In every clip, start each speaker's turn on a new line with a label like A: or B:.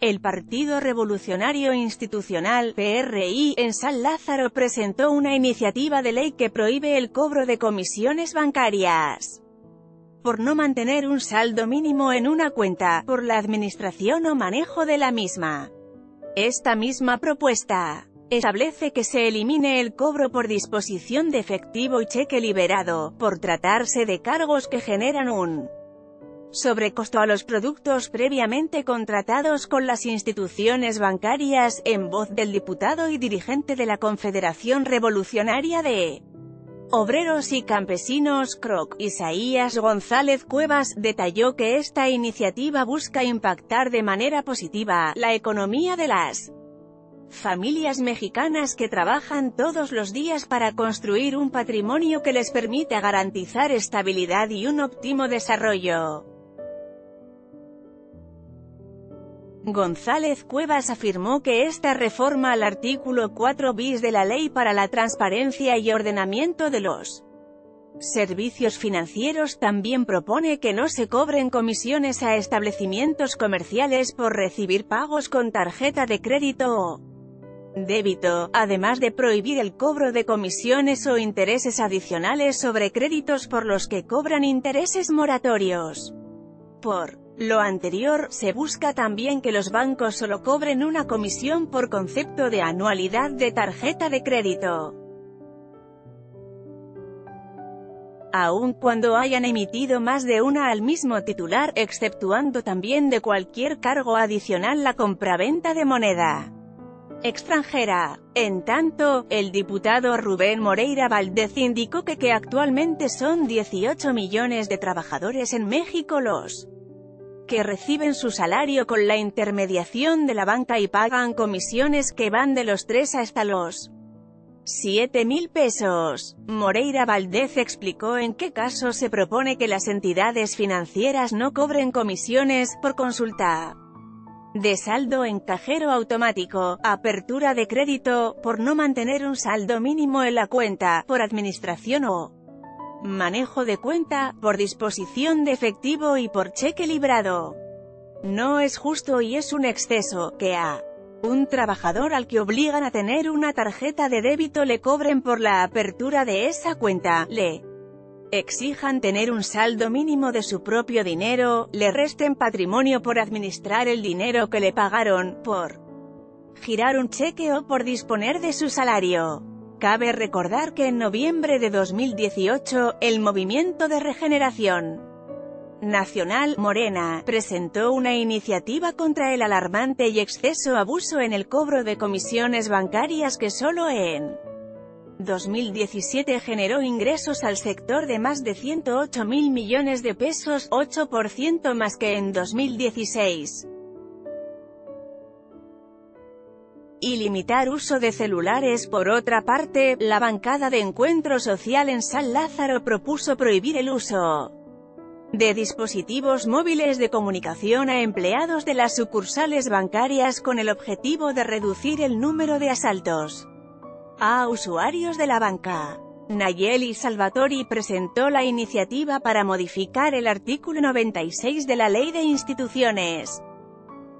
A: El Partido Revolucionario Institucional, PRI, en San Lázaro presentó una iniciativa de ley que prohíbe el cobro de comisiones bancarias por no mantener un saldo mínimo en una cuenta, por la administración o manejo de la misma. Esta misma propuesta establece que se elimine el cobro por disposición de efectivo y cheque liberado, por tratarse de cargos que generan un sobrecosto a los productos previamente contratados con las instituciones bancarias, en voz del diputado y dirigente de la Confederación Revolucionaria de Obreros y Campesinos, CROC, Isaías González Cuevas, detalló que esta iniciativa busca impactar de manera positiva la economía de las familias mexicanas que trabajan todos los días para construir un patrimonio que les permite garantizar estabilidad y un óptimo desarrollo. González Cuevas afirmó que esta reforma al artículo 4 bis de la Ley para la Transparencia y Ordenamiento de los Servicios Financieros también propone que no se cobren comisiones a establecimientos comerciales por recibir pagos con tarjeta de crédito o débito, además de prohibir el cobro de comisiones o intereses adicionales sobre créditos por los que cobran intereses moratorios. Por lo anterior, se busca también que los bancos solo cobren una comisión por concepto de anualidad de tarjeta de crédito. Aun cuando hayan emitido más de una al mismo titular, exceptuando también de cualquier cargo adicional la compraventa de moneda extranjera. En tanto, el diputado Rubén Moreira Valdez indicó que que actualmente son 18 millones de trabajadores en México los que reciben su salario con la intermediación de la banca y pagan comisiones que van de los 3 hasta los 7 mil pesos. Moreira Valdez explicó en qué caso se propone que las entidades financieras no cobren comisiones, por consulta de saldo en cajero automático, apertura de crédito, por no mantener un saldo mínimo en la cuenta, por administración o manejo de cuenta, por disposición de efectivo y por cheque librado. No es justo y es un exceso, que a un trabajador al que obligan a tener una tarjeta de débito le cobren por la apertura de esa cuenta, le exijan tener un saldo mínimo de su propio dinero, le resten patrimonio por administrar el dinero que le pagaron, por girar un cheque o por disponer de su salario. Cabe recordar que en noviembre de 2018, el Movimiento de Regeneración Nacional, Morena, presentó una iniciativa contra el alarmante y exceso abuso en el cobro de comisiones bancarias que solo en 2017 generó ingresos al sector de más de 108 mil millones de pesos, 8% más que en 2016. Y limitar uso de celulares. Por otra parte, la bancada de Encuentro Social en San Lázaro propuso prohibir el uso de dispositivos móviles de comunicación a empleados de las sucursales bancarias con el objetivo de reducir el número de asaltos a usuarios de la banca. Nayeli Salvatori presentó la iniciativa para modificar el artículo 96 de la Ley de Instituciones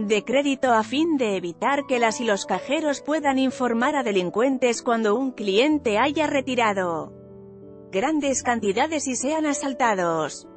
A: de crédito a fin de evitar que las y los cajeros puedan informar a delincuentes cuando un cliente haya retirado grandes cantidades y sean asaltados.